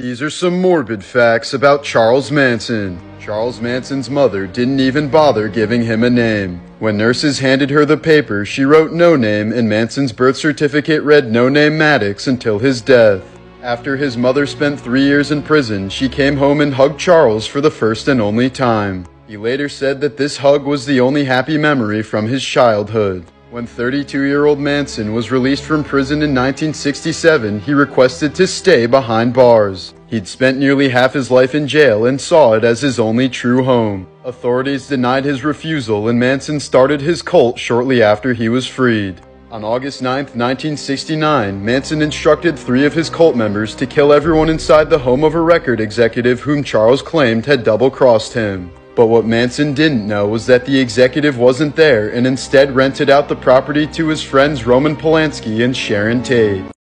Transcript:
These are some morbid facts about Charles Manson. Charles Manson's mother didn't even bother giving him a name. When nurses handed her the paper, she wrote no name, and Manson's birth certificate read no name Maddox until his death. After his mother spent three years in prison, she came home and hugged Charles for the first and only time. He later said that this hug was the only happy memory from his childhood. When 32 year old Manson was released from prison in 1967, he requested to stay behind bars. He'd spent nearly half his life in jail and saw it as his only true home. Authorities denied his refusal, and Manson started his cult shortly after he was freed. On August 9, 1969, Manson instructed three of his cult members to kill everyone inside the home of a record executive whom Charles claimed had double crossed him. But what Manson didn't know was that the executive wasn't there and instead rented out the property to his friends Roman Polanski and Sharon Tate.